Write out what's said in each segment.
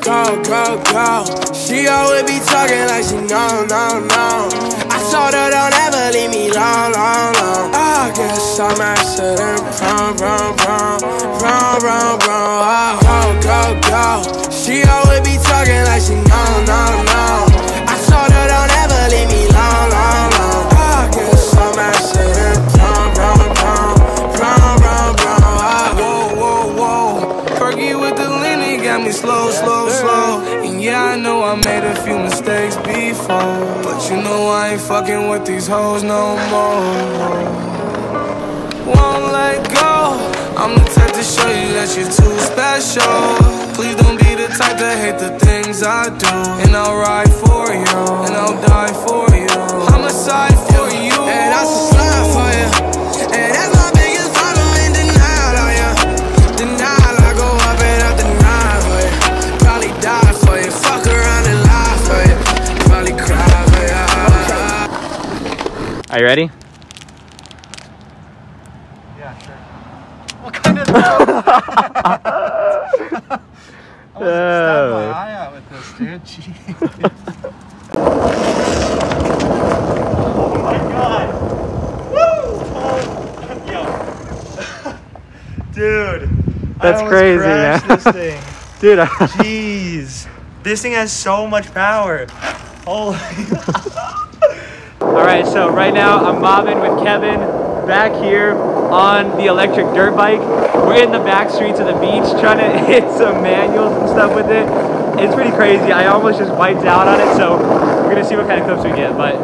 go. Go, go. She always be talking like she no, no, no. I told her don't ever leave me long, long, long. I guess I'm prone, prone, prone, prone. Oh, got me slow, slow, slow. And yeah, I know I made a few mistakes before. But you know I ain't fucking with these hoes no more. Won't let go. I'm the type to show you that you're too special. Please don't be the type to hate the things I do. And I'll ride for you, and I'll die for you. I'm a side for Are you ready? Yeah, sure. What kind of I was stabbed my Oh. eye out with this, dude. Jeez. Oh oh, dude, That's I crazy, crashed man. This thing. Dude, Jeez, this thing has so much power. Holy. All right, so right now I'm mobbing with Kevin back here on the electric dirt bike. We're in the back streets of the beach trying to hit some manuals and stuff with it. It's pretty crazy. I almost just wiped out on it, so we're gonna see what kind of clips we get. But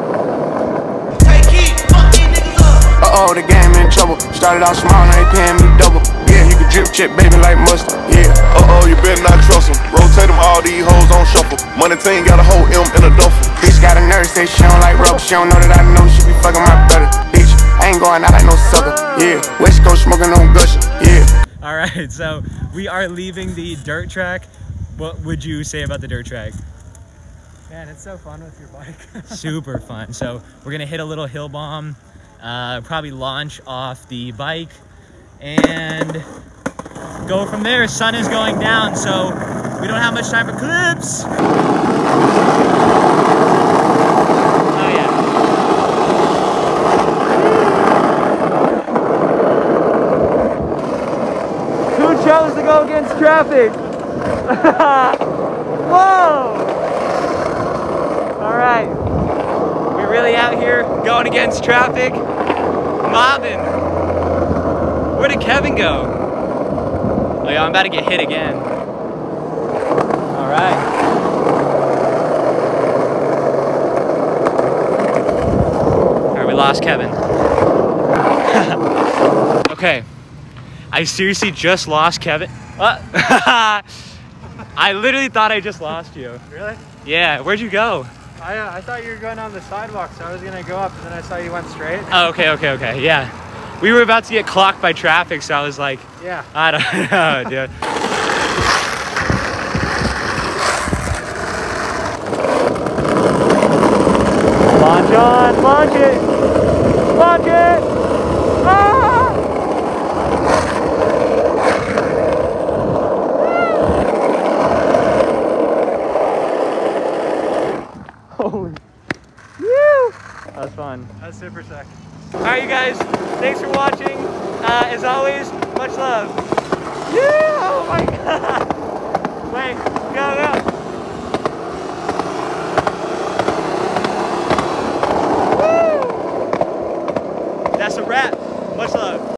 Uh oh, the game in trouble. Started out small, now they paying me double. Yeah, you can drip chip, baby, like mustard. Yeah. Uh oh, you better not trust them. Rotate them, all these hoes on shuffle. Money team got a whole M in a duffel. Bitch got a nurse, say she don't like rubber. She don't know that I know she be fucking my brother. Bitch, I ain't going out like no sucker. Yeah. West Coast smoking on gusher. Yeah. all right, so we are leaving the dirt track. What would you say about the dirt track? Man, it's so fun with your bike. super fun. So we're gonna hit a little hill bomb, uh, probably launch off the bike, and go from there. Sun is going down, so we don't have much time for clips. Oh yeah. To go against traffic? Whoa! All right. We're really out here going against traffic, mobbing. Where did Kevin go? Oh yeah, I'm about to get hit again. All right. All right, we lost Kevin. okay. I seriously just lost Kevin. What? I literally thought I just lost you. really? Yeah, where'd you go? I, uh, I thought you were going on the sidewalk, so I was gonna go up, and then I saw you went straight. Oh, okay, okay, okay. Yeah. We were about to get clocked by traffic, so I was like, Yeah. I don't know, dude. Launch on, launch it! Launch it! Ah! Holy. Woo! That was fun. That's super sick. All right, you guys. Thanks for watching. Uh, as always, much love. Yeah! Oh my God! Wait.